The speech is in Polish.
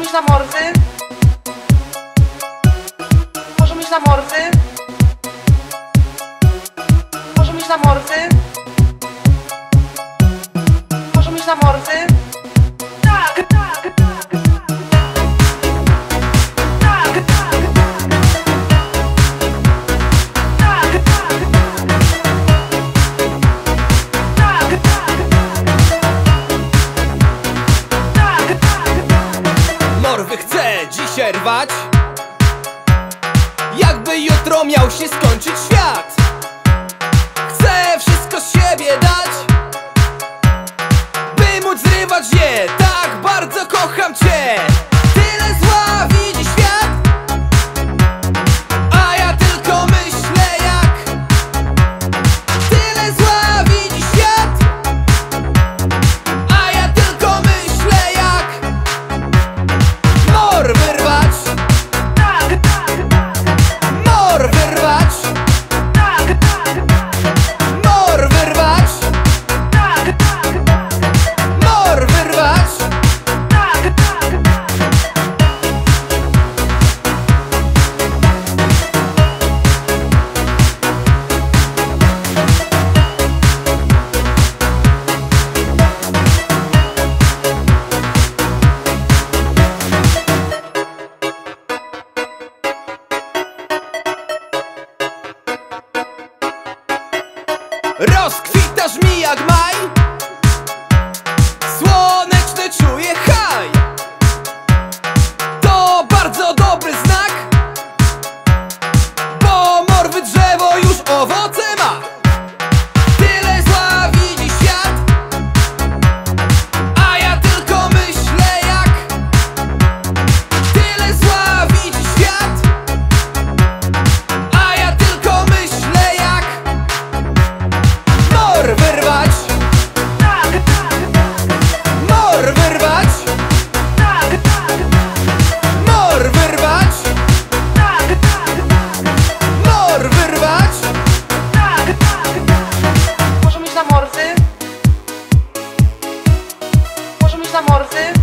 Może mieć na mordy? Może mieć na mordy? Może mieć na mordy? Może mieć na mordy? nerwy chce dzisiaj rwać Jakby jutro miał się skończyć świat. Chcę wszystko z siebie dać By móc zrywać je. Tak bardzo kocham cię. Rozkwitasz mi jak maj. morsy.